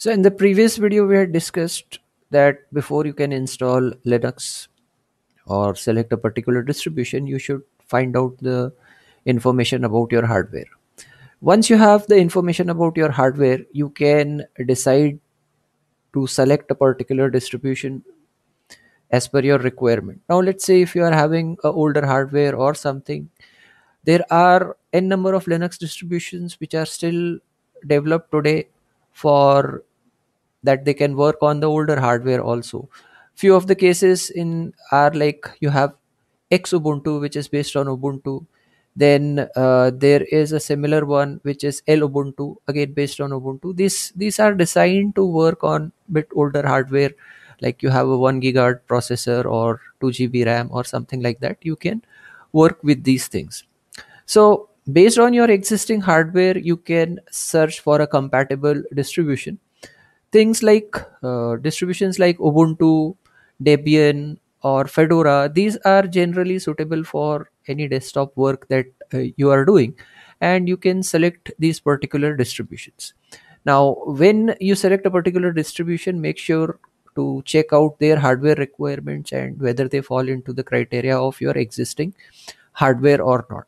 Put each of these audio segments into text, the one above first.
So in the previous video, we had discussed that before you can install Linux or select a particular distribution, you should find out the information about your hardware. Once you have the information about your hardware, you can decide to select a particular distribution as per your requirement. Now, let's say if you are having a older hardware or something, there are n number of Linux distributions which are still developed today for that they can work on the older hardware also. Few of the cases in are like you have Xubuntu which is based on ubuntu. Then uh, there is a similar one which is Lubuntu again based on ubuntu. These these are designed to work on bit older hardware like you have a 1 gigahertz processor or 2 gb ram or something like that. You can work with these things. So based on your existing hardware you can search for a compatible distribution things like uh, distributions like ubuntu debian or fedora these are generally suitable for any desktop work that uh, you are doing and you can select these particular distributions. Now when you select a particular distribution make sure to check out their hardware requirements and whether they fall into the criteria of your existing hardware or not.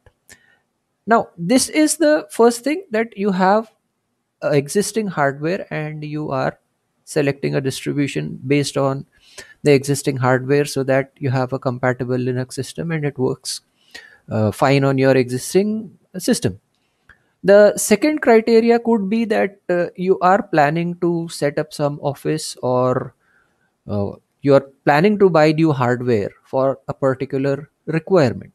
Now this is the first thing that you have existing hardware and you are selecting a distribution based on the existing hardware so that you have a compatible linux system and it works uh, fine on your existing system. The second criteria could be that uh, you are planning to set up some office or uh, you are planning to buy new hardware for a particular requirement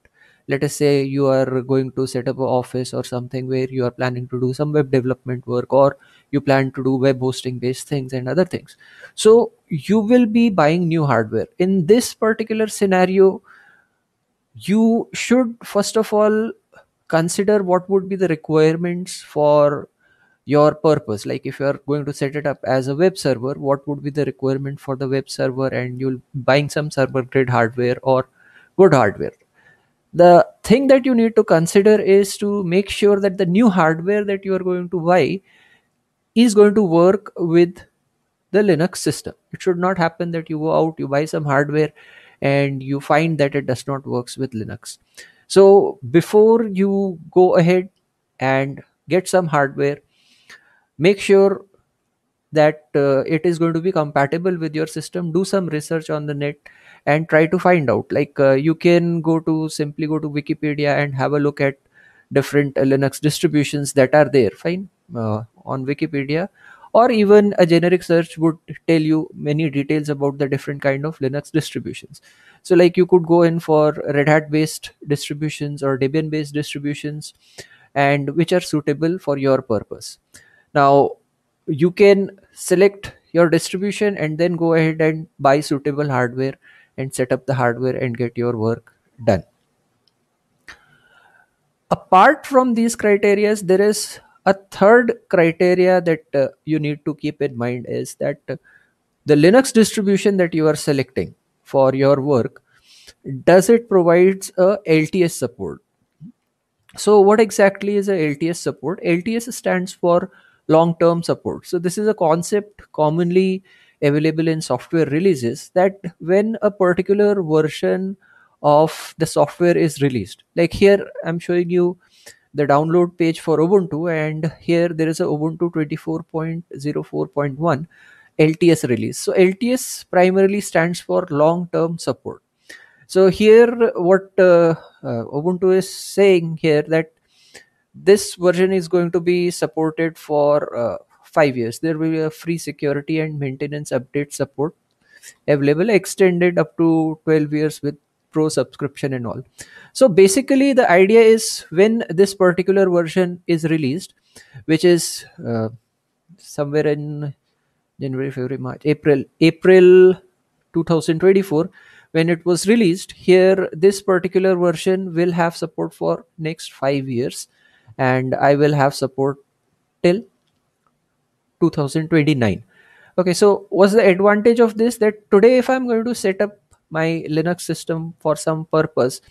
let us say you are going to set up an office or something where you are planning to do some web development work or you plan to do web hosting based things and other things. So you will be buying new hardware. In this particular scenario you should first of all consider what would be the requirements for your purpose. Like if you are going to set it up as a web server what would be the requirement for the web server and you'll buying some server grade hardware or good hardware the thing that you need to consider is to make sure that the new hardware that you are going to buy is going to work with the linux system. It should not happen that you go out you buy some hardware and you find that it does not works with linux. So before you go ahead and get some hardware make sure that uh, it is going to be compatible with your system. Do some research on the net and try to find out. Like uh, you can go to simply go to wikipedia and have a look at different linux distributions that are there. Fine. Uh, on wikipedia. Or even a generic search would tell you many details about the different kind of linux distributions. So like you could go in for red hat based distributions or debian based distributions and which are suitable for your purpose. Now you can select your distribution and then go ahead and buy suitable hardware and set up the hardware and get your work done. Apart from these criteria there is a third criteria that uh, you need to keep in mind is that uh, the linux distribution that you are selecting for your work does it provides a lts support? So what exactly is a lts support? Lts stands for long term support. So this is a concept commonly available in software releases that when a particular version of the software is released like here i'm showing you the download page for ubuntu and here there is a ubuntu 24.04.1 lts release. So lts primarily stands for long term support. So here what uh, uh, ubuntu is saying here that this version is going to be supported for uh, five years. There will be a free security and maintenance update support available extended up to 12 years with pro subscription and all. So basically the idea is when this particular version is released which is uh, somewhere in january february march april april 2024 when it was released here this particular version will have support for next 5 years and i will have support till 2029 okay so what's the advantage of this that today if i'm going to set up my linux system for some purpose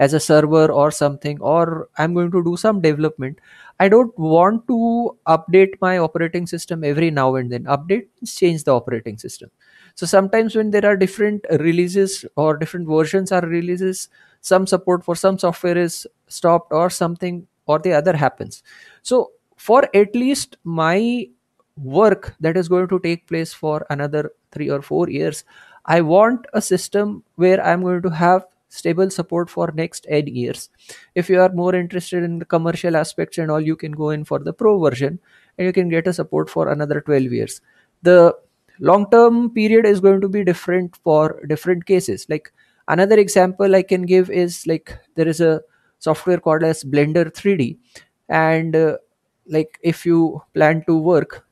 as a server or something or i'm going to do some development i don't want to update my operating system every now and then. Update change the operating system. So sometimes when there are different releases or different versions are releases some support for some software is stopped or something or the other happens. So for at least my work that is going to take place for another 3 or 4 years i want a system where i'm going to have stable support for next 8 years. If you are more interested in the commercial aspects and all you can go in for the pro version and you can get a support for another 12 years. The long term period is going to be different for different cases. Like another example i can give is like there is a software called as blender 3d and uh, like if you plan to work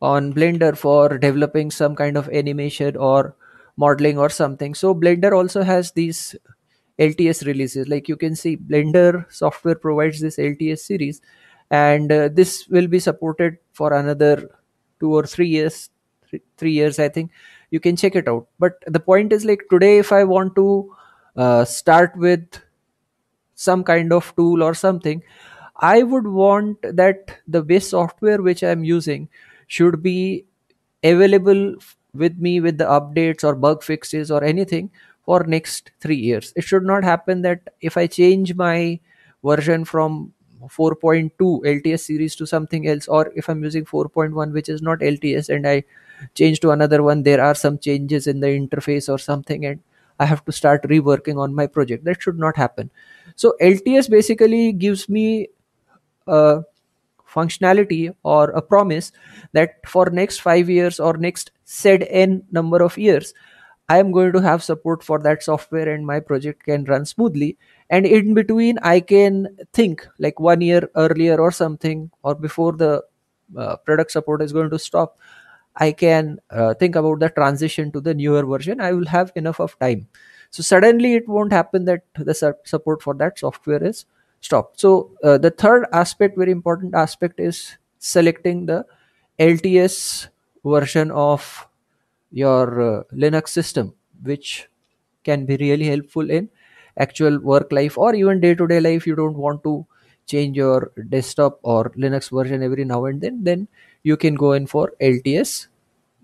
on blender for developing some kind of animation or modeling or something. So blender also has these lts releases. Like you can see blender software provides this lts series and uh, this will be supported for another 2 or 3 years three, 3 years i think. You can check it out. But the point is like today if i want to uh, start with some kind of tool or something i would want that the base software which i'm using should be available with me with the updates or bug fixes or anything for next 3 years. It should not happen that if i change my version from 4.2 lts series to something else or if i'm using 4.1 which is not lts and i change to another one there are some changes in the interface or something and i have to start reworking on my project. That should not happen. So lts basically gives me a functionality or a promise that for next 5 years or next said n number of years i am going to have support for that software and my project can run smoothly. And in between i can think like one year earlier or something or before the uh, product support is going to stop i can uh, think about the transition to the newer version. I will have enough of time. So suddenly it won't happen that the support for that software is stopped so uh, the third aspect very important aspect is selecting the lts version of your uh, linux system which can be really helpful in actual work life or even day to day life. You don't want to change your desktop or linux version every now and then then you can go in for lts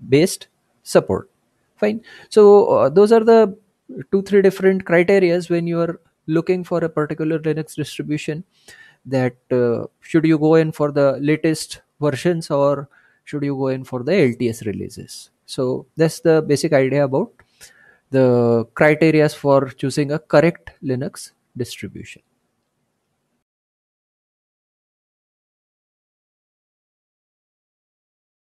based support. Fine. So uh, those are the two three different criterias when you are looking for a particular linux distribution that uh, should you go in for the latest versions or should you go in for the lts releases? So that's the basic idea about the criterias for choosing a correct linux distribution